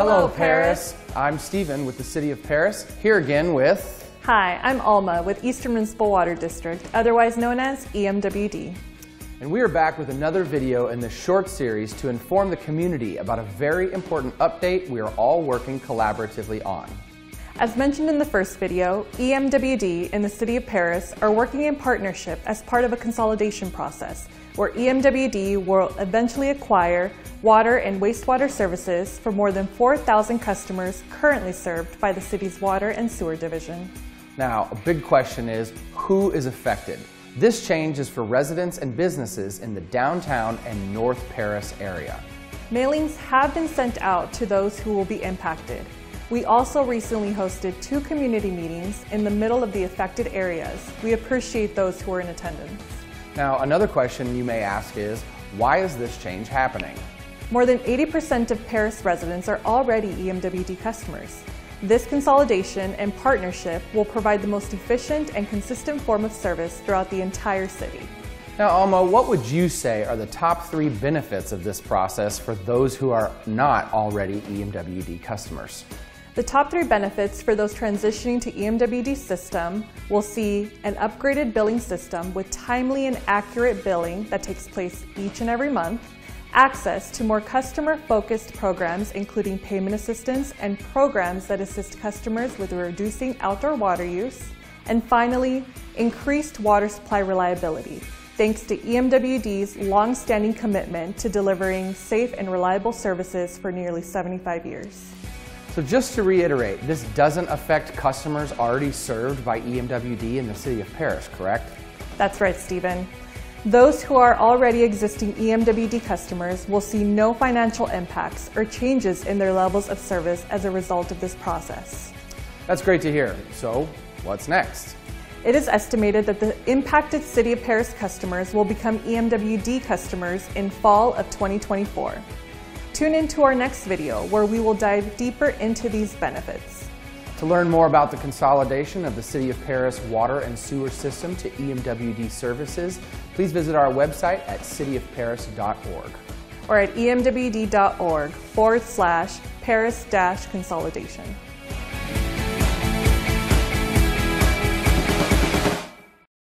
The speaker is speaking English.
Hello, Perris. I'm Stephen with the City of Perris, here again with. Hi, I'm Alma with Eastern Municipal Water District, otherwise known as EMWD. And we are back with another video in this short series to inform the community about a very important update we are all working collaboratively on. As mentioned in the first video, EMWD and the City of Perris are working in partnership as part of a consolidation process where EMWD will eventually acquire water and wastewater services for more than 4,000 customers currently served by the city's water and sewer division. Now, a big question is who is affected? This change is for residents and businesses in the downtown and North Perris area. Mailings have been sent out to those who will be impacted. We also recently hosted two community meetings in the middle of the affected areas. We appreciate those who are in attendance. Now, another question you may ask is why is this change happening? More than 80% of Perris residents are already EMWD customers. This consolidation and partnership will provide the most efficient and consistent form of service throughout the entire city. Now, Alma, what would you say are the top three benefits of this process for those who are not already EMWD customers? The top three benefits for those transitioning to EMWD system will see an upgraded billing system with timely and accurate billing that takes place each and every month, access to more customer-focused programs including payment assistance and programs that assist customers with reducing outdoor water use, and finally, increased water supply reliability thanks to EMWD's long-standing commitment to delivering safe and reliable services for nearly 75 years. So just to reiterate, this doesn't affect customers already served by EMWD in the city of Perris, correct? That's right, Stephen. Those who are already existing EMWD customers will see no financial impacts or changes in their levels of service as a result of this process. That's great to hear. So, what's next? It is estimated that the impacted City of Perris customers will become EMWD customers in fall of 2024. Tune in to our next video where we will dive deeper into these benefits. To learn more about the consolidation of the City of Perris water and sewer system to EMWD services, please visit our website at cityofperris.org. or at emwd.org forward slash Perris dash consolidation.